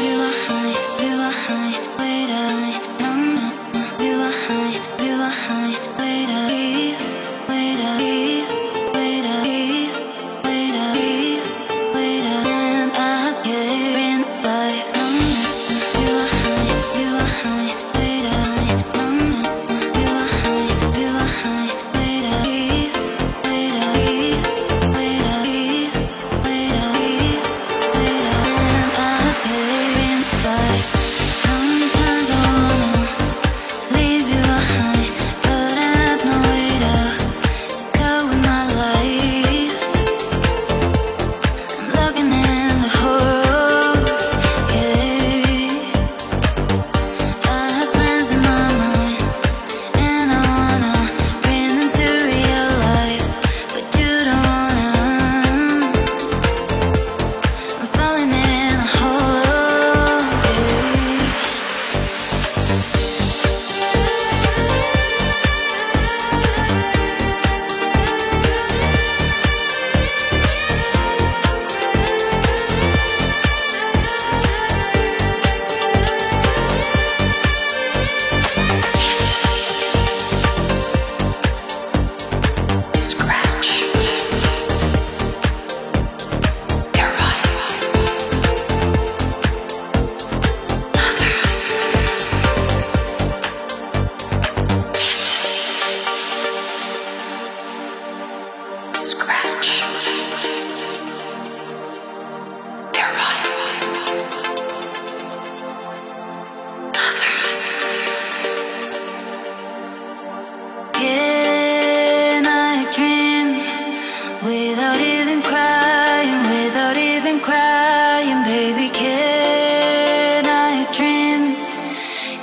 you are high. Baby, can I dream?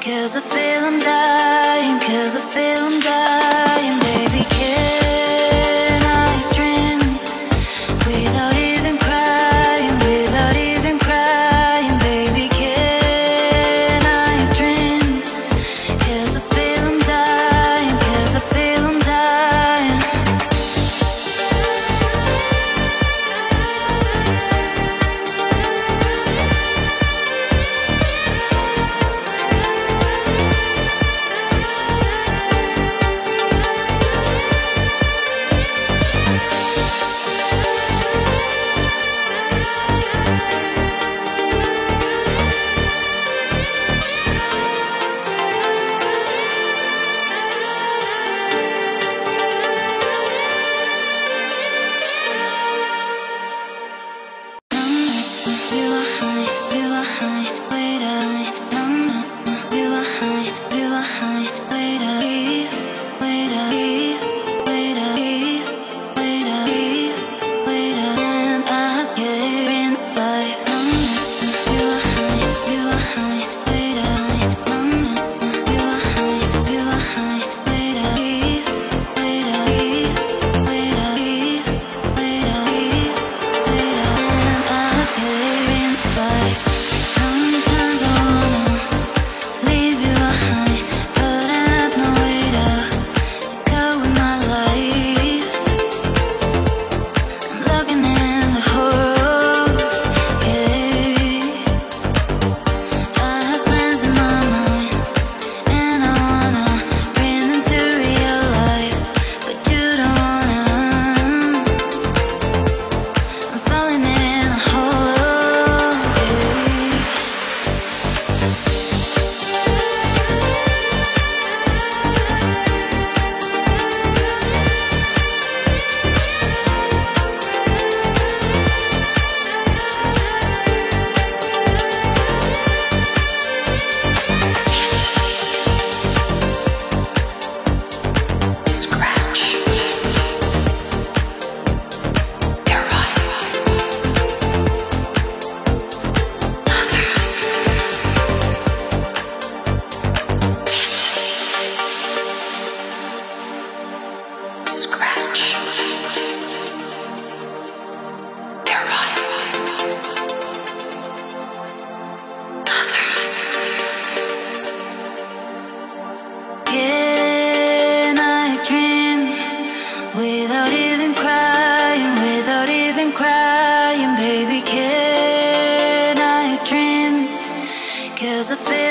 Cause I feel I'm dying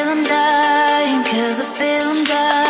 Feel I'm dying, cause I feel I'm dying